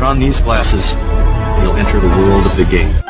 Put on these glasses, you'll enter the world of the game.